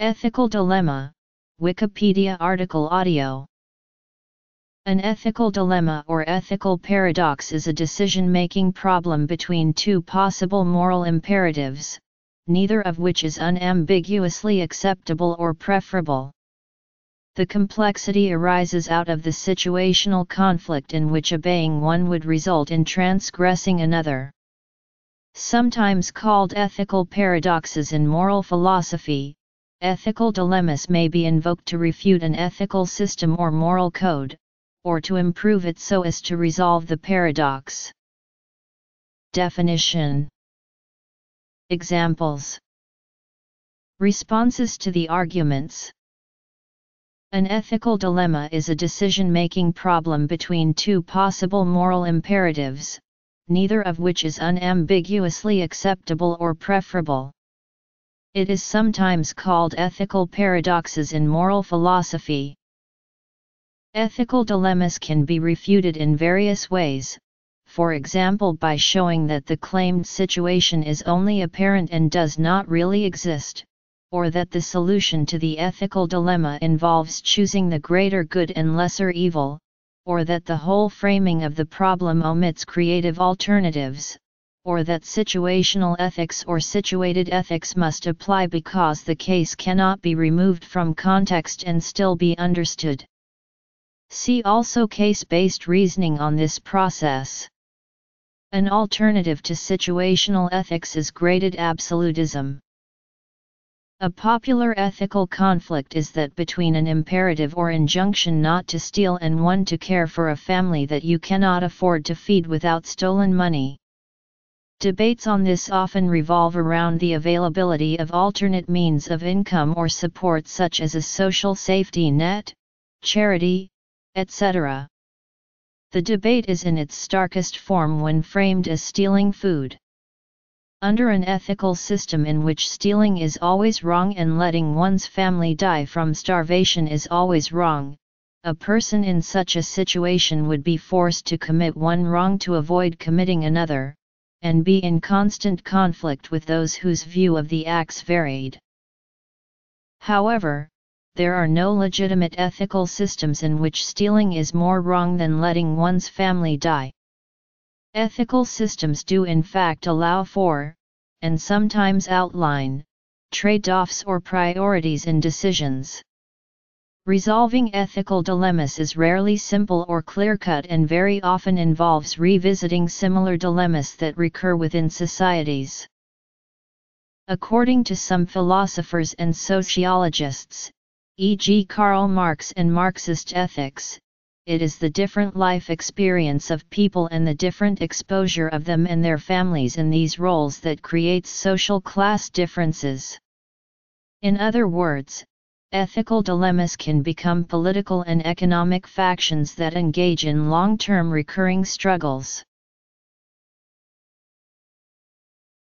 Ethical Dilemma, Wikipedia article audio. An ethical dilemma or ethical paradox is a decision-making problem between two possible moral imperatives, neither of which is unambiguously acceptable or preferable. The complexity arises out of the situational conflict in which obeying one would result in transgressing another. Sometimes called ethical paradoxes in moral philosophy, ethical dilemmas may be invoked to refute an ethical system or moral code, or to improve it so as to resolve the paradox. Definition Examples Responses to the arguments An ethical dilemma is a decision-making problem between two possible moral imperatives, neither of which is unambiguously acceptable or preferable. It is sometimes called ethical paradoxes in moral philosophy. Ethical dilemmas can be refuted in various ways, for example by showing that the claimed situation is only apparent and does not really exist, or that the solution to the ethical dilemma involves choosing the greater good and lesser evil, or that the whole framing of the problem omits creative alternatives, or that situational ethics or situated ethics must apply because the case cannot be removed from context and still be understood. See also case-based reasoning on this process. An alternative to situational ethics is graded absolutism. A popular ethical conflict is that between an imperative or injunction not to steal and one to care for a family that you cannot afford to feed without stolen money. Debates on this often revolve around the availability of alternate means of income or support such as a social safety net, charity, etc. The debate is in its starkest form when framed as stealing food. Under an ethical system in which stealing is always wrong and letting one's family die from starvation is always wrong, a person in such a situation would be forced to commit one wrong to avoid committing another, and be in constant conflict with those whose view of the acts varied. However, there are no legitimate ethical systems in which stealing is more wrong than letting one's family die. Ethical systems do in fact allow for, and sometimes outline, trade-offs or priorities in decisions. Resolving ethical dilemmas is rarely simple or clear-cut and very often involves revisiting similar dilemmas that recur within societies. According to some philosophers and sociologists, e.g. Karl Marx and Marxist ethics, it is the different life experience of people and the different exposure of them and their families in these roles that creates social class differences. In other words, ethical dilemmas can become political and economic factions that engage in long-term recurring struggles.